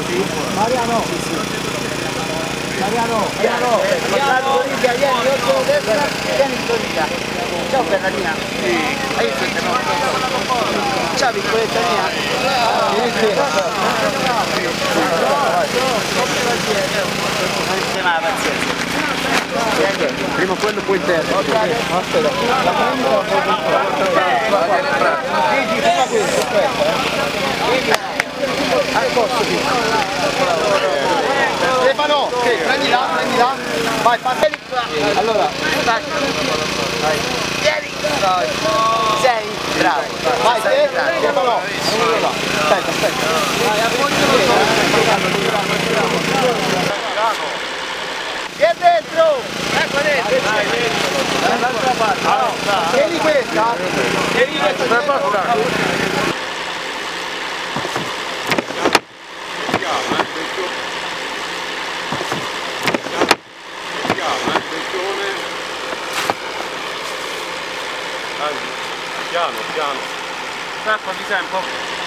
così? Mariano! Mariano! Mariano! Mariano! Vieni, occhio destra, vieni Florida. Ciao Bernardina. Sì. Hai visto che non Ciao piccoletta mia. Vieni. Ma pazienza. Prima quello poi il terzo. Aspetta, la prendi o la Gigi, fa questo, aspetta. Stefano, sì, prendi là, prendi là. Vai, passali qua. Allora. Vai. Vieni. Sei? Bravo. Vai, Stefano. Aspetta, aspetta. Vai, Chi è dentro? Ecco dentro. Dall'altra parte. Vieni questa. Vieni questa. Allora, piano, piano. Janusz, Janusz. Tak, podliczałem po...